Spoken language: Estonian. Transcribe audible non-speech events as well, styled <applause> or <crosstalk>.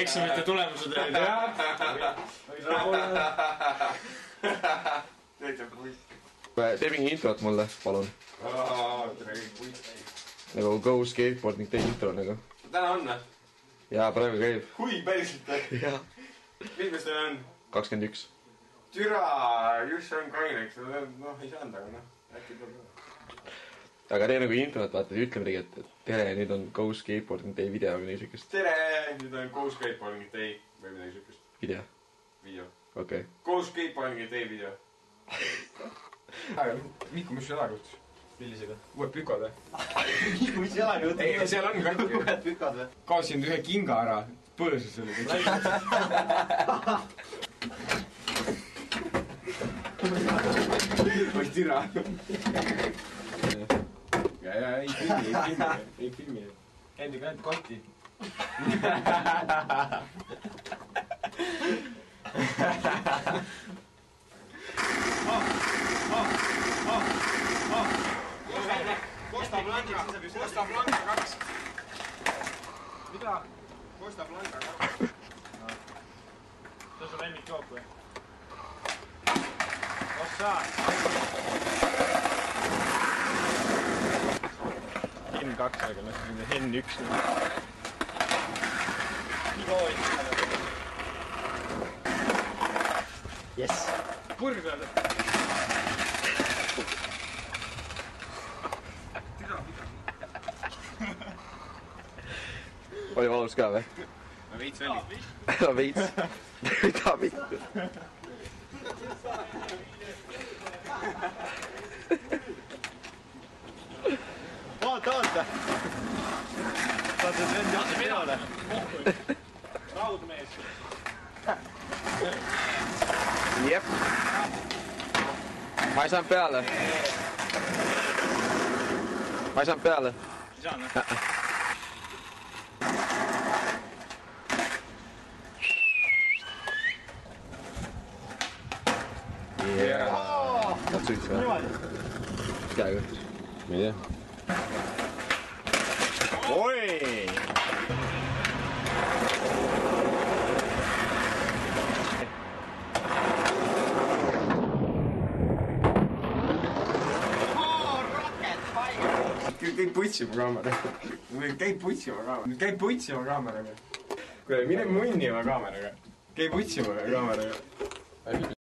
eksamite tulemused olid head. tee mingi introt mulle, palun. nagu Go skateboarding tee intro nagu. täna on või? jaa, praegu käib. kui päriselt või? <laughs> jah. mitmes teil on? kakskümmend üks. türa, just see on kaineks, noh ei saanud, aga noh, äkki tuleb. Aga tee nagu introt, vaata, ütle midagi, et et tere, nüüd on Go skateboarding tee video või midagi siukest. tere, nüüd on Go Skateboarding Day või midagi siukest, video, video. okei okay.. Go Skateboarding Day video. Miku, mis su jala juhtus? millisega? uued pükad või? <laughs> mis jalaga jutt ei, seal on katki. uued pükad või? kaotasin ühe kinga ära, põõsas selle kõik. oi türa. É, é imprimir, é imprimir. É de grande corte. Costa Blanca, Costa Blanca kaks. Mitä? Costa Blanca kaks. No. Tuossa on lemmikki é. Osaa! ossa. N kaks, aga noh, selline N üks. jess. purg on. oli valus ka või? no veits oli. <laughs> veits. <laughs> mida mitte? vaata, vaata. vaata, see on jah peale. raudmees. jep. ma ei saanud peale. ma ei saanud peale. ei saanud või? katsuks või? mis käega juhtus? oi. käib putsima kaameraga. käib putsima kaameraga. käib putsima kaameraga. kuule, mine munni oma kaameraga. käib putsima kaameraga.